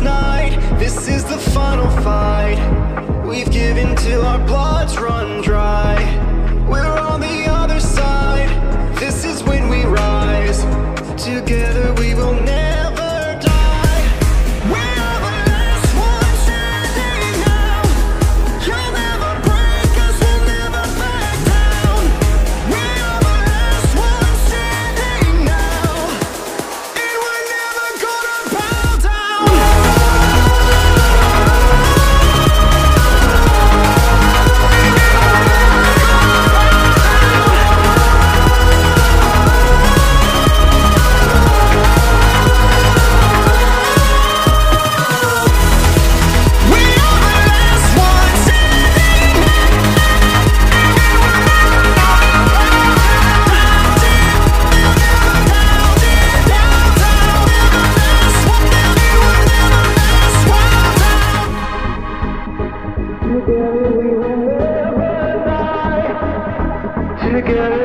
night. This is the final fight. We've given till our blood's run dry. We're on the other side. This is when we rise Together. together